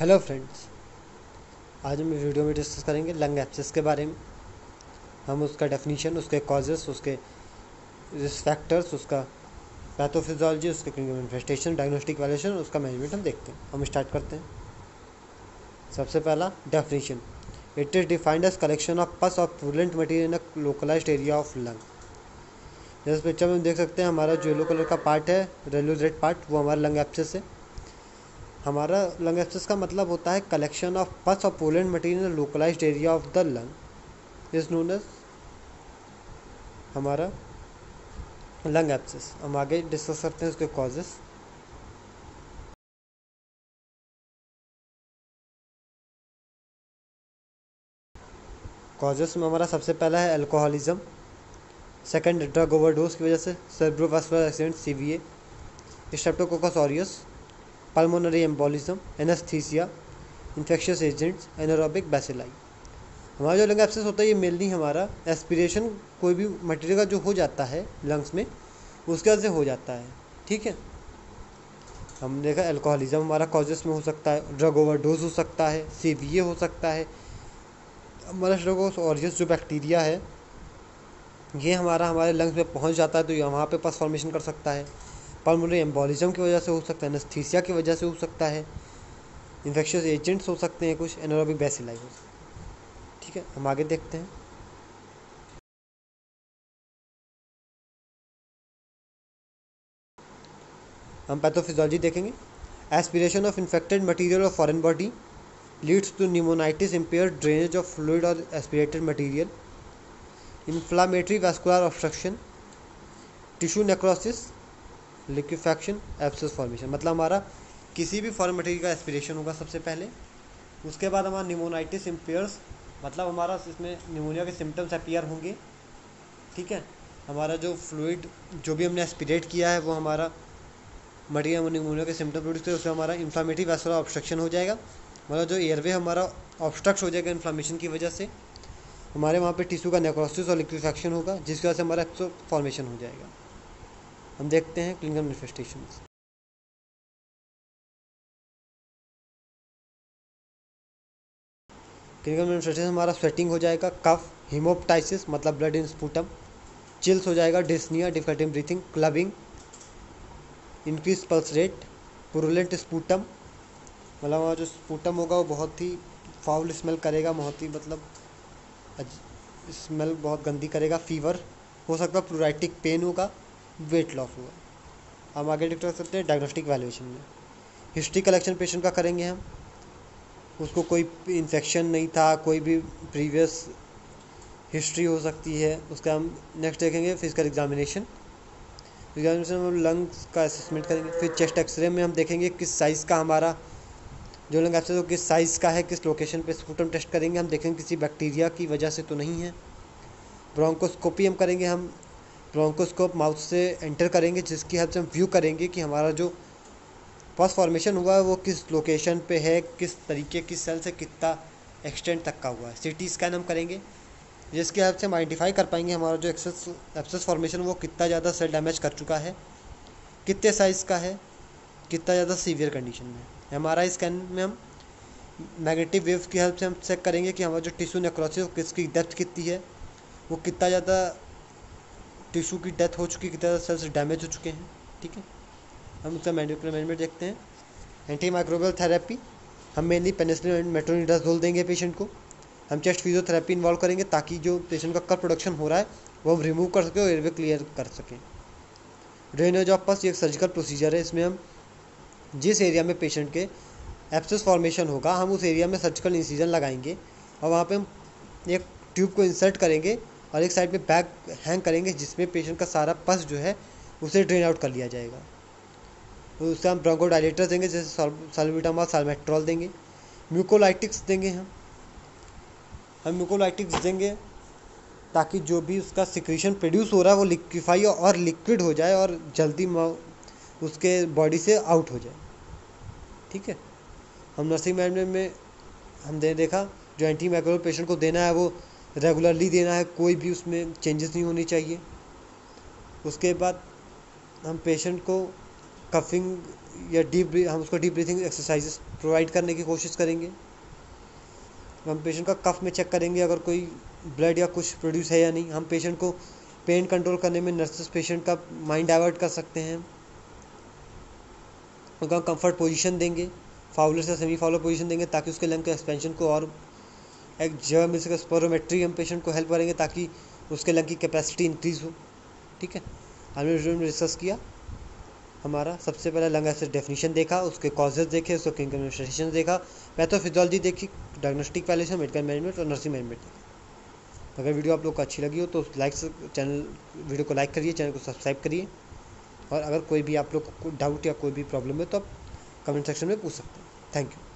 Hello friends आज हम video में डिस्कस करेंगे लंग एप्सिस के बारे में। हम उसका डेफिनेशन उसके कॉजेस उसके रिस्क फैक्टर्स उसका पैथोफिजोलॉजी उसके क्लिनिकल मैनिफेस्टेशन डायग्नोस्टिक वैल्यूएशन उसका मैनेजमेंट हम देखते हैं। हम स्टार्ट करते हैं। सबसे पहला definition it is defined as collection of pus of purulent material in a localised area of lung जैसे पिक्चर में हम देख सकते हैं, हमारा जो येलो कलर का पार्ट है रेलो रेड पार्ट वो हमारा लंग एप्सिस है। हमारा लंग एप्सिस का मतलब होता है collection of pus of purulent material localised area of the lung is known as हमारा लंग एप्सिस हम आगे डिस्कस करते हैं उसके कॉजेस कॉजेस में हमारा सबसे पहला है अल्कोहलिज्म सेकंड ड्रग ओवरडोज की वजह से cerebrovascular accident CVA streptococcus aureus pulmonary embolism anaesthesia infectious agents anaerobic bacilli हमारा जो लंग एब्सेस होता है, ये मेनली हमारा। एस्पिरेशन कोई भी मटेरियल का जो हो जाता है लंग्स में, उसके वजह से हो जाता है। ठीक है? हमने देखा एल्कोहलिज्म हमारा कॉजेस में हो सकता है ड्रग ओवरडोज हो सकता है सीबीए हो सकता है। हमारा ड्रग ऑरियस जो बैक्टीरिया है, ये हमारा, हमारे लंग्स में पहुँच जाता है तो ये वहाँ पे पस फॉर्मेशन कर सकता है। पल्मोनरी एम्बोलिज्म की वजह से हो सकता है एनेस्थीसिया की वजह से हो सकता है इन्फेक्शियस एजेंट्स हो सकते हैं कुछ एनारोबिक बैसिलाई हो सकते हैं। ठीक है, हम आगे देखते हैं। हम पैथोफिजोलॉजी देखेंगे। Aspiration of infected material of foreign body leads to pneumonitis impair drainage of fluid और aspirated material inflammatory vascular obstruction tissue necrosis liquefaction abscess formation. मतलब हमारा किसी भी फॉरेन मटेरियल का एस्पिरेशन होगा सबसे पहले। उसके बाद हमारा निमोनाइटिस इम्पेयर्स मतलब हमारा इसमें निमोनिया के सिम्टम्स अपीयर होंगे। ठीक है? हमारा जो फ्लूड जो भी हमने एस्पिरेट किया है, वो हमारा मटीरियल निमोनिया के सिम्टम प्रोड्यूस करे उससे हमारा इन्फ्लामेटरी वैस्कुलर ऑब्स्ट्रक्शन हो जाएगा। मतलब जो एयरवे हमारा ऑब्स्ट्रक्ट हो जाएगा इन्फ्लामेशन की वजह से, हमारे वहाँ पे टिश्यू का नेक्रोसिस और लिक्विफैक्शन होगा, जिसकी वजह से हमारा एप्सो फॉर्मेशन हो जाएगा। हम देखते हैं क्लिनिकल मैनिफेस्टेशन क्लिनिकल मैनिफेस्टेशन हमारा स्वेटिंग हो जाएगा कफ हिमोपटाइसिस मतलब ब्लड इन स्पूटम चिल्स हो जाएगा dyspnoea difficulty breathing clubbing increase pulse rate purulent sputum मतलब हमारा जो स्पूटम होगा वो बहुत ही फाउल स्मेल करेगा, बहुत ही मतलब स्मेल बहुत गंदी करेगा फीवर हो सकता है प्रोराइटिक पेन होगा। वेट लॉस हुआ। हम आगे डिस्कस सकते हैं डायग्नोस्टिक वैल्यूएशन में। हिस्ट्री कलेक्शन पेशेंट का करेंगे हम। उसको कोई इन्फेक्शन नहीं था, कोई भी प्रीवियस हिस्ट्री हो सकती है। उसका हम नेक्स्ट देखेंगे फ़िज़िकल एग्जामिनेशन एग्जामिनेशन में हम लंग्स का असेसमेंट करेंगे। फिर चेस्ट एक्सरे में हम देखेंगे किस साइज़ का हमारा, जो लंग एब्सेस किस साइज़ का है, किस लोकेशन पे स्पूटम टेस्ट करेंगे। हम देखेंगे किसी बैक्टीरिया की वजह से तो नहीं है। ब्रोंकोस्कोपी हम करेंगे हम। ब्रोंकोस्कोप माउथ से एंटर करेंगे, जिसकी हेल्प से हम व्यू करेंगे कि हमारा जो फ़र्स्ट फॉर्मेशन हुआ है, वो किस लोकेशन पे है, किस तरीके की सेल से कितना एक्सटेंड तक का हुआ है। सी टी स्कैन हम करेंगे, जिसकी हेल्प से हम आइडेंटिफाई कर पाएँगे हमारा जो एक्सेस एक्सेस फॉर्मेशन वो कितना ज़्यादा सेल डैमेज कर चुका है, कितने साइज़ का है, कितना ज़्यादा सीवियर कंडीशन में है। एम आर आई स्कैन में हम नेगेटिव वेव की हेल्प से हम चेक करेंगे कि हमारा जो टिश्यू नेक्रोसिस किसकी डेप्थ कितनी है, वो कितना ज़्यादा टिश्यू की डेथ हो चुकी कितना सेल्स डैमेज हो चुके हैं, ठीक है? हम उसका मैनेजमेंट देखते हैं। एंटी माइक्रोबियल थेरेपी हम मेनली पेनिसिलिन एंड मेट्रोनिडाजोल देंगे पेशेंट को। हम चेस्ट फिजियोथेरेपी इन्वॉल्व करेंगे ताकि जो पेशेंट का कट प्रोडक्शन हो रहा है, वो हम रिमूव कर सकें और एयरवे क्लियर कर सकें। ड्रेनेज ऑफ़ पस एक सर्जिकल प्रोसीजर है, इसमें हम जिस एरिया में पेशेंट के एप्सिस फॉर्मेशन होगा, हम उस एरिया में सर्जिकल इंसीजन लगाएँगे और वहाँ पे हम एक ट्यूब को इंसर्ट करेंगे और एक साइड में बैग हैंग करेंगे, जिसमें पेशेंट का सारा पस जो है, उसे ड्रेन आउट कर लिया जाएगा। तो उससे हम ब्रोंकोडाइलेटर देंगे, जैसे सालविटामॉल सालमेट्रॉल देंगे। म्यूकोलाइटिक्स देंगे हम। हम म्यूकोलाइटिक्स देंगे ताकि जो भी उसका सिक्रीशन प्रोड्यूस हो रहा है, वो लिक्विफाई और लिक्विड हो जाए और जल्दी उसके बॉडी से आउट हो जाए। ठीक है? हम नर्सिंग मैनेजमेंट में, हमने देखा, जो एंटी माइक्रोबल पेशेंट को देना है, वो रेगुलरली देना है, कोई भी उसमें चेंजेस नहीं होनी चाहिए। उसके बाद हम पेशेंट को कफिंग या डीप हम उसको डीप ब्रीथिंग एक्सरसाइजेस प्रोवाइड करने की कोशिश करेंगे। हम पेशेंट का कफ में चेक करेंगे अगर कोई ब्लड या कुछ प्रोड्यूस है या नहीं। हम पेशेंट को पेन कंट्रोल करने में नर्सेस पेशेंट का माइंड डाइवर्ट कर सकते हैं। उनका कंफर्ट पोजीशन देंगे फाउलर से सेमी फाउलर पोजीशन देंगे ताकि उसके लंग के एक्सपेंशन को और एक जगह मिल सके स्पोरोमेट्री हम पेशेंट को हेल्प करेंगे ताकि उसके लंग की कैपेसिटी इंक्रीज़ हो। ठीक है? हमने रिसर्च किया। हमारा सबसे पहले लंग एसिड डेफिनेशन देखा, उसके कॉजेज देखे, उसको क्लिनिकल देखा पैथोफिजियोलॉजी देखी डायग्नोस्टिक वैल्यूशन मेडिकल मैनेजमेंट और नर्सिंग मैनेजमेंट देखा। अगर वीडियो आप लोग को अच्छी लगी हो तो लाइक चैनल वीडियो को लाइक करिए चैनल को सब्सक्राइब करिए। और अगर कोई भी आप लोग को डाउट या कोई भी प्रॉब्लम है तो आप कमेंट सेक्शन में पूछ सकते हैं। Thank you